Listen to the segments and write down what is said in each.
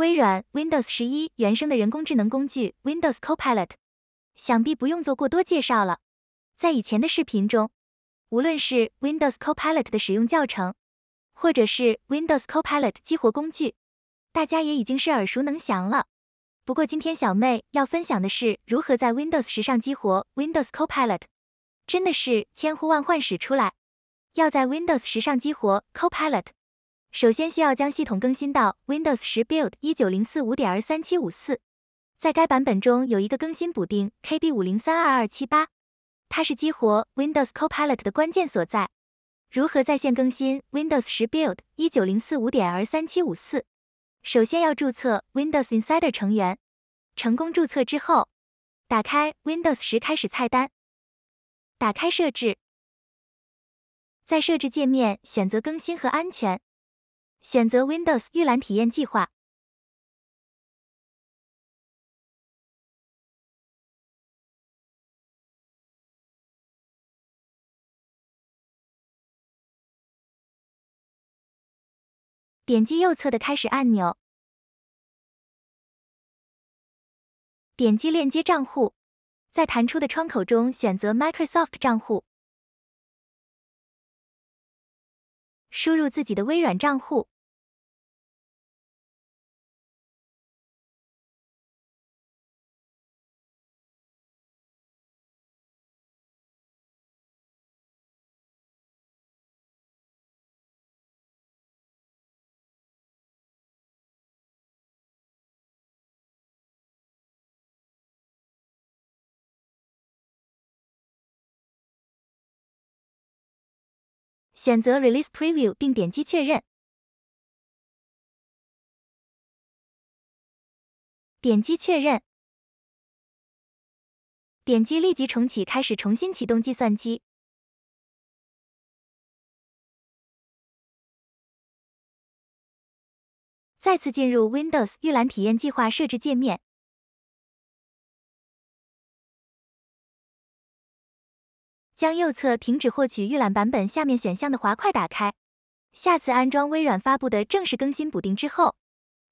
微软 Windows 十一原生的人工智能工具 Windows Copilot，想必不用做过多介绍了。在以前的视频中，无论是 Windows Copilot 的使用教程，或者是 Windows Copilot 激活工具，大家也已经是耳熟能详了。不过今天小妹要分享的是如何在 Windows 十上激活 Windows Copilot，真的是千呼万唤始出来。要在 Windows 十上激活 Copilot，首先需要将系统更新到 Windows 十 Build 一九零四五点二三七五四，在该版本中有一个更新补丁 KB 五零三二二七八，它是激活 Windows Copilot 的关键所在。如何在线更新 Windows 十 Build 一九零四五点二三七五四？首先要注册 Windows Insider 成员，成功注册之后，打开 Windows 十开始菜单，打开设置，在设置界面选择更新和安全，选择 Windows 预览体验计划。点击右侧的开始按钮，点击链接账户，在弹出的窗口中选择 Microsoft 账户，输入自己的微软账户。选择 Release Preview 并点击确认，点击确认，点击立即重启，开始重新启动计算机。再次进入 Windows 预览体验计划设置界面。将右侧停止获取预览版本下面选项的滑块打开。下次安装微软发布的正式更新补丁之后，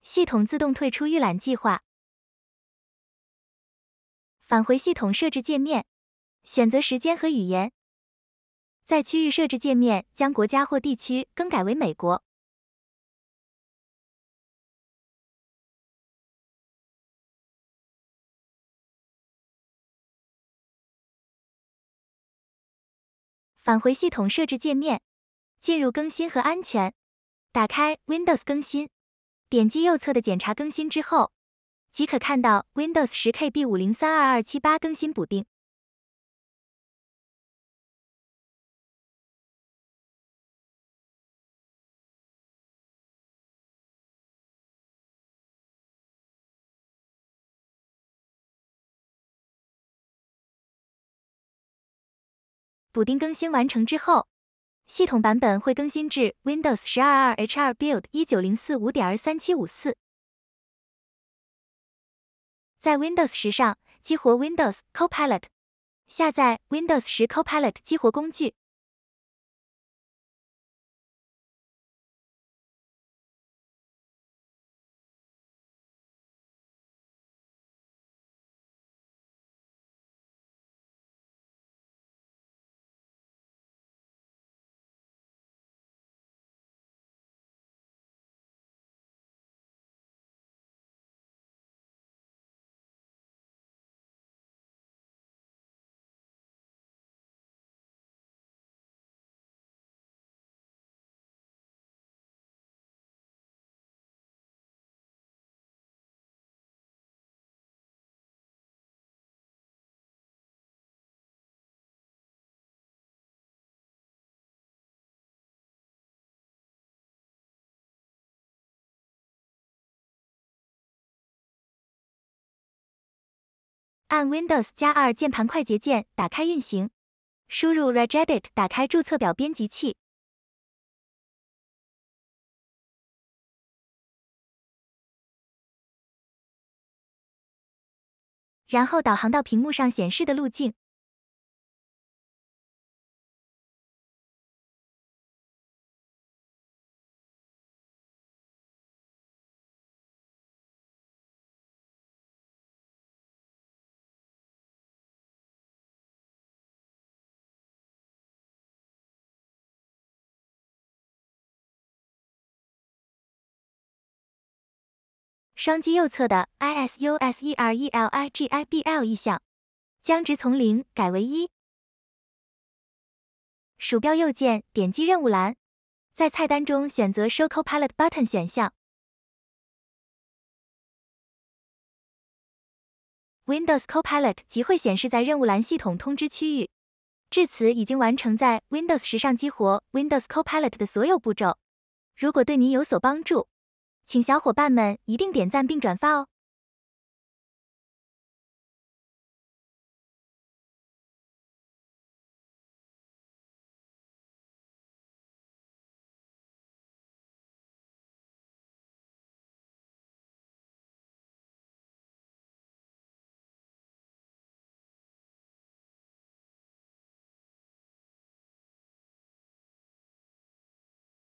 系统自动退出预览计划。返回系统设置界面，选择时间和语言，在区域设置界面将国家或地区更改为美国。返回系统设置界面，进入更新和安全，打开 Windows 更新，点击右侧的检查更新之后，即可看到 Windows 10 KB5032278 更新补丁。补丁更新完成之后，系统版本会更新至 Windows 十二二 H 二 Build 一九零四五点二三七五四。在 Windows 十上激活 Windows Copilot，下载 Windows 十 Copilot 激活工具。按 Windows 加二键盘快捷键打开运行，输入 Regedit 打开注册表编辑器，然后导航到屏幕上显示的路径。双击右侧的 ISUSERELIGIBL 意向，将值从零改为一。鼠标右键点击任务栏，在菜单中选择 Show Copilot Button 选项。Windows Copilot 即会显示在任务栏系统通知区域。至此，已经完成在 Windows 十上激活 Windows Copilot 的所有步骤。如果对您有所帮助，请小伙伴们一定点赞并转发哦。